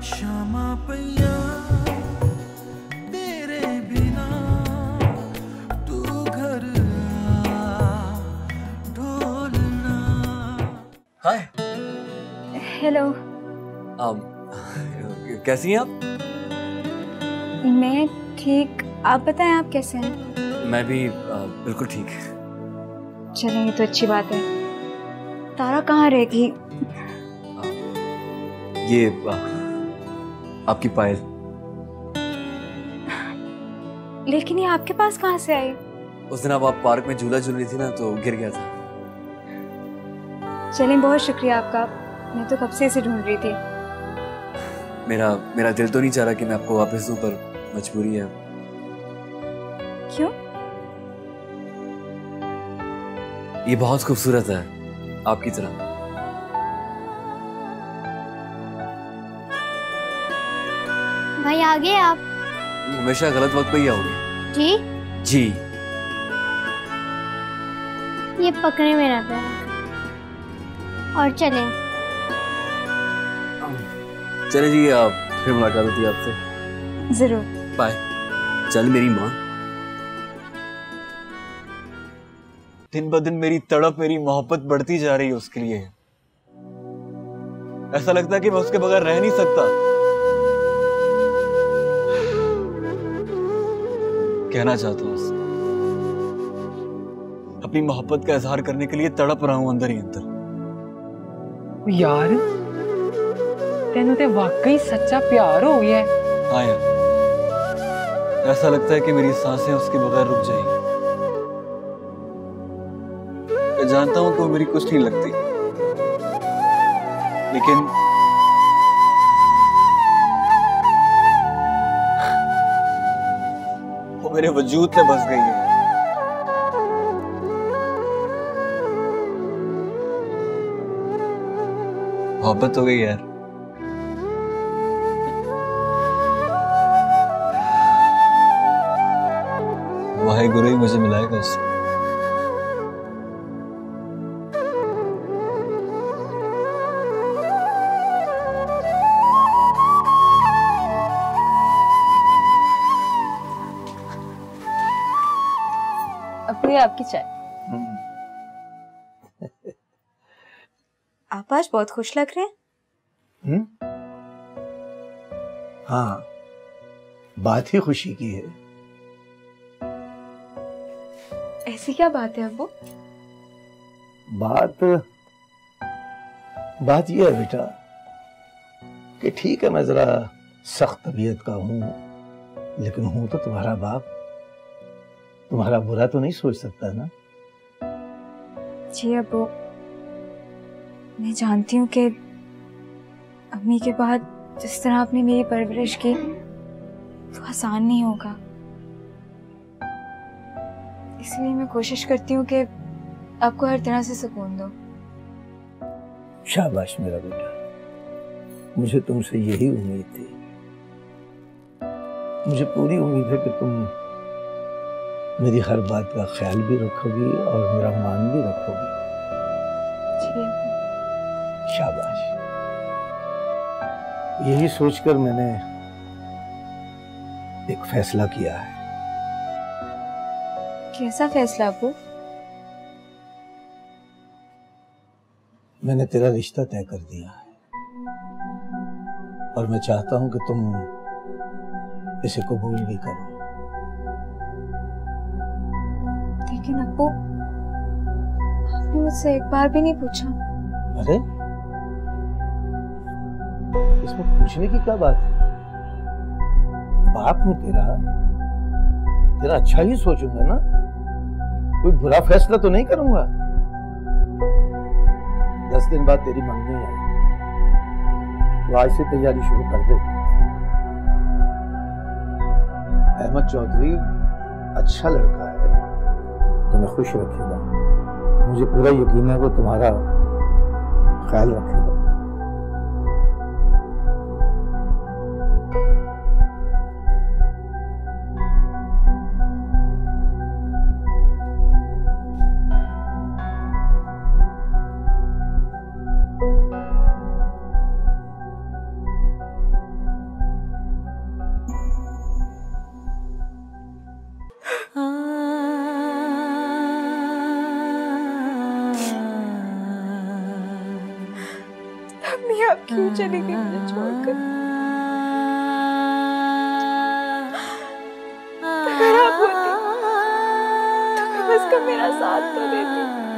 क्षमा पैया तेरे बिना तू घर ढोलना। हाय। हेलो um, कैसी हैं आप? मैं ठीक। आप बताएँ आप कैसे हैं? मैं भी uh, बिल्कुल ठीक। चलें ये तो अच्छी बात है। तारा कहाँ रहेगी ये uh, आपकी पायल। लेकिन ये आपके पास कहाँ से आई? उस दिन आप पार्क में झूला झूल रही थी ना तो गिर गया था। चलें बहुत शुक्रिया आपका। मैं तो कब से इसे ढूंढ रही थी? मेरा मेरा दिल तो नहीं चाह रहा कि मैं आपको वापस दूँ पर मजबूरी है। क्यों? ये बहुत खूबसूरत है आपकी तरह। भाई आ गए आप? हमेशा गलत वक्त पे ही आओगे। जी? जी। ये पकड़े मेरा पैर। और चले। चले जी आप फिर मुलाकात होती है आपसे। ज़रूर। बाय। चल मेरी माँ। दिन ब दिन मेरी तड़प मेरी मोहब्बत बढ़ती जा रही है उसके लिए। ऐसा लगता है कि मैं उसके बगैर रह नहीं सकता। कहना चाहता हूँ। अपनी मोहब्बत का इजहार करने के लिए तड़प रहा हूँ अंदर ही अंदर। यार तेन ते वाकई सच्चा प्यार हो गया हाँ। यार ऐसा लगता है कि मेरी साँसें उसके बगैर रुक जाएँगी। मैं जानता हूँ तो मेरी कुछ नहीं लगती। लेकिन मेरे वजूद में बस गई है। मोहब्बत हो गई यार। वाहे गुरु ही मुझे मिलाएगा उससे अब ये आपकी चाय। आप आज बहुत खुश लग रहे हैं। हम्म? हाँ बात ही खुशी की है। ऐसी क्या बात है अब्बू बात बात यह है बेटा कि ठीक है मैं जरा सख्त तबीयत का हूँ लेकिन हूँ तो तुम्हारा बाप। तुम्हारा बुरा तो नहीं सोच सकता ना? जी अब्बू मैं जानती हूँ कि अम्मी के बाद जिस तरह आपने मेरी परवरिश की तो आसान नहीं होगा। इसलिए मैं कोशिश करती हूँ कि आपको हर तरह से सुकून दो। शाबाश मेरा बेटा। मुझे तुमसे यही उम्मीद थी। मुझे पूरी उम्मीद है कि तुम मेरी हर बात का ख्याल भी रखोगी और मेरा मान भी रखोगी। शाबाश। यही सोचकर मैंने एक फैसला किया है। कैसा फैसला अब्बू मैंने तेरा रिश्ता तय कर दिया है। और मैं चाहता हूँ कि तुम इसे कबूल भी करो। लेकिन अब्बू आपने मुझसे एक बार भी नहीं पूछा। अरे, इसमें पूछने की क्या बात है? बाप हूँ तेरा। तेरा अच्छा ही सोचूँगा ना? कोई बुरा फैसला तो नहीं करूँगा? दस दिन बाद तेरी मंगनी है तो आज से तैयारी शुरू कर दे। अहमद चौधरी अच्छा लड़का तुम्हें खुश रखेगा मुझे पूरा यकीन है वो तुम्हारा ख्याल रखेगा। क्यों चली गई मुझे छोड़कर। अगर आप होती तो कम से कम मेरा साथ तो देती।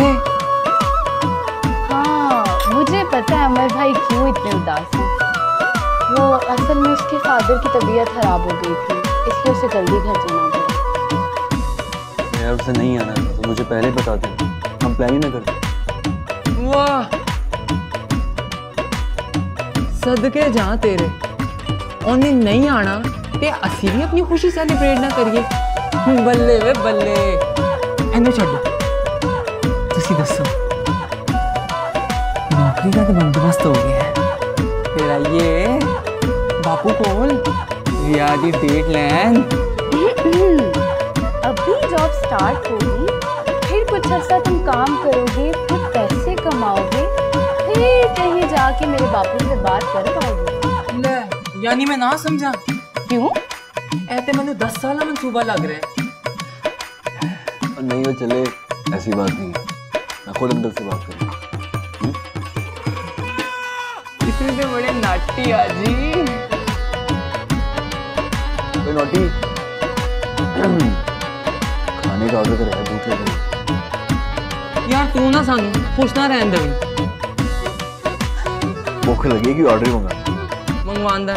मुझे हाँ मुझे पता है अमर भाई क्यों इतने उदास हैं। वो असल में उसके फादर की तबीयत ख़राब हो गई थी इसलिए उसे जल्दी घर जाना पड़ा। उसे नहीं आना तो मुझे पहले बता दें हम प्लान ही ना करते वाह! सदके जहाँ तेरे। उन्हें नहीं आना ते असी भी अपनी खुशी सेलिब्रेट ना करिए। बल्ले वे बल्ले। एनू छोड़ो सच्ची दसो नौकरी का तो बंदोबस्त हो गया है। फिर बापू को देख लें। अभी जॉब स्टार्ट होगी फिर कुछ अर्सा तुम काम करोगे फिर पैसे कमाओगे फिर कहीं जाके मेरे बापू से बात कर पाओगे यानी मैं ना समझा? क्यों? ऐसे मैंने दस साल मनसूबा लग रहा है। नहीं वो चले ऐसी बात नहीं है मैं खुद अंदर से बात करूँ तो बड़े नाटी आजी। कोई नोटी। खाने का ऑर्डर करेगा भूख लग रही यार तू ना सानू पुछना रहन देवी भूख लगेगी ऑर्डर ही मंगा मंगवांदा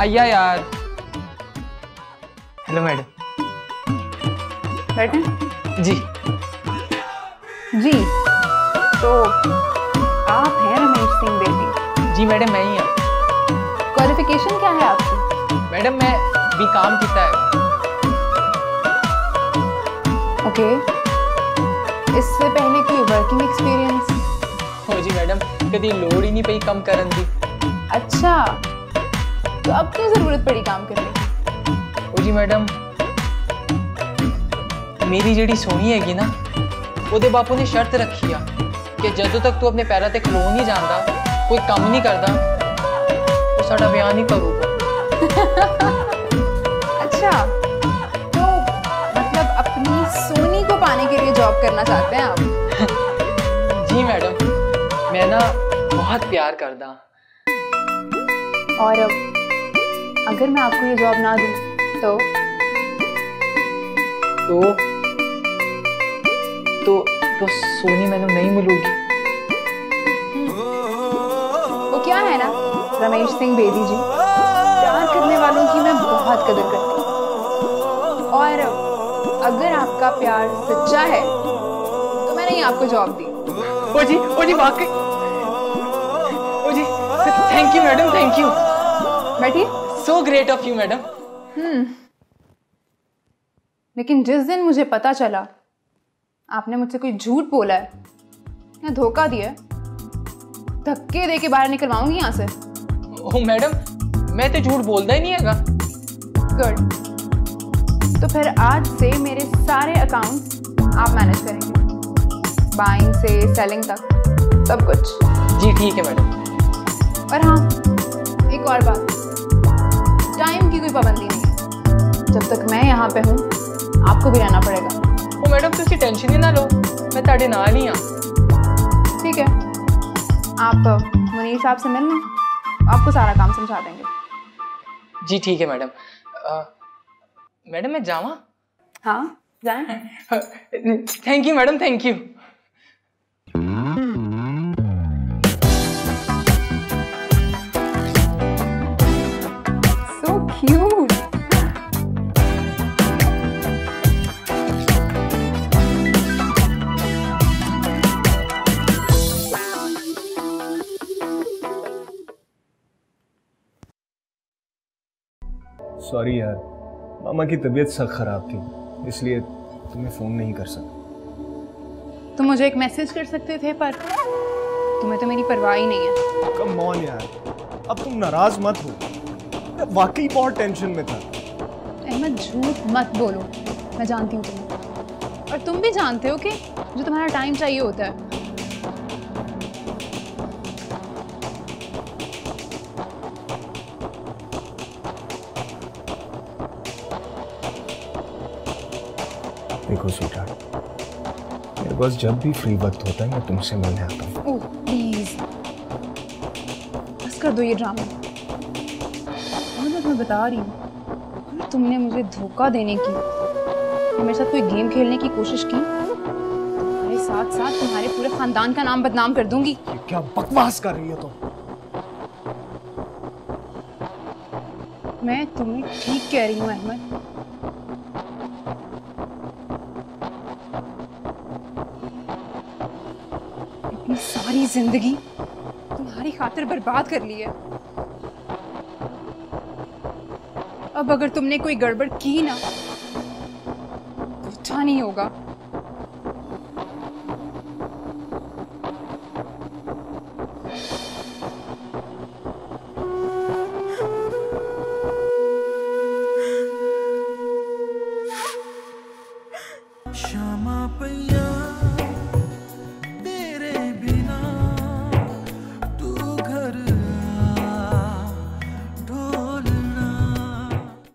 आइया यार। हेलो मैडम बैठे जी। जी। तो आप हैं रमेश सिंह बेटी? जी मैडम मैं ही हूँ। क्वालिफिकेशन क्या है आपकी? मैडम मैं बी काम किया है। ओके। इससे पहले कोई वर्किंग एक्सपीरियंस हो जी मैडम कभी लोड ही नहीं पई कम करन दी। अच्छा। तो अब क्यों ज़रूरत पड़ी काम करने की? ओ जी मैडम मेरी जड़ी सोनी हैगी ना ਉਹਦੇ ਬਾਪੂ ਨੇ ਸ਼ਰਤ ਰੱਖੀ ਆ ਕਿ ਜਦੋਂ ਤੱਕ ਤੂੰ ਆਪਣੇ ਪੈਰਾਂ ਤੇ ਖਲੋ ਨਹੀਂ ਜਾਂਦਾ ਕੋਈ ਕੰਮ ਨਹੀਂ ਕਰਦਾ ਉਹ ਸਾਡਾ ਵਿਆਹ ਨਹੀਂ ਕਰੂਗਾ अच्छा तो मतलब अपनी सोनी को पाने के लिए जॉब करना चाहते हैं आप जी मैडम मैं ना बहुत प्यार करदा और अगर मैं आपको ये जॉब ना दूं तो तो तो तो सोनी मैंने नहीं मिलूगी। वो क्या है ना? रमेश सिंह बेदी जी। प्यार करने वालों की मैं बहुत कदर करती हूँ। और अगर आपका प्यार सच्चा है तो मैंने ही आपको जॉब दी ओ जी ओ जी वाकई ओ जी thank you madam thank you बैठिए। So great of you madam hmm. लेकिन जिस दिन मुझे पता चला आपने मुझसे कोई झूठ बोला है? या धोखा दिया है? धक्के दे के बाहर निकलवाऊँगी यहाँ से। ओ मैडम मैं तो झूठ बोलता ही नहीं हैगा। गुड तो फिर आज से मेरे सारे अकाउंट आप मैनेज करेंगे। बाइंग से सेलिंग तक सब कुछ। जी ठीक है मैडम। और हाँ एक और बात। टाइम की कोई पाबंदी नहीं जब तक मैं यहाँ पे हूँ आपको भी रहना पड़ेगा। ओ मैडम तुसी टेंशन ही ना लो मैं ਤੁਹਾਡੇ ਨਾਲ ही हाँ ठीक है आप मुनीर साहब से मिल लें आपको सारा काम समझा देंगे जी ठीक है मैडम अ, मैडम मैं जावा हाँ जाएं thank you madam thank you so cute sorry यार। मामा की तबीयत सख्त ख़राब थी इसलिए तुम्हें फ़ोन नहीं कर सका। तुम मुझे एक मैसेज कर सकते थे पर तुम्हें तो मेरी परवाह ही नहीं है। कम ऑन यार। अब तुम नाराज़ मत हो। मैं वाकई बहुत टेंशन में था। अहमद झूठ मत बोलो। मैं जानती हूँ तुम्हें। और तुम भी जानते हो कि जो तुम्हारा टाइम चाहिए होता है। देखो स्वीटहार्ट मेरे पास जब भी फ्री वक्त होता है मैं तुमसे मिलने आता हूँ। ओह प्लीज़ बस कर दो ये ड्रामा और मैं बता रही हूँ तुमने मुझे धोखा देने की मेरे साथ कोई गेम खेलने की कोशिश की तो तुम्हारे साथ साथ तुम्हारे पूरे खानदान का नाम बदनाम कर दूँगी। क्या बकवास कर रही हो तुम? मैं तुम्हें ठीक कह रही हूँ अहमद। सारी ज़िंदगी तुम्हारी खातिर बर्बाद कर ली है। अब अगर तुमने कोई गड़बड़ की ना तो अच्छा नहीं होगा।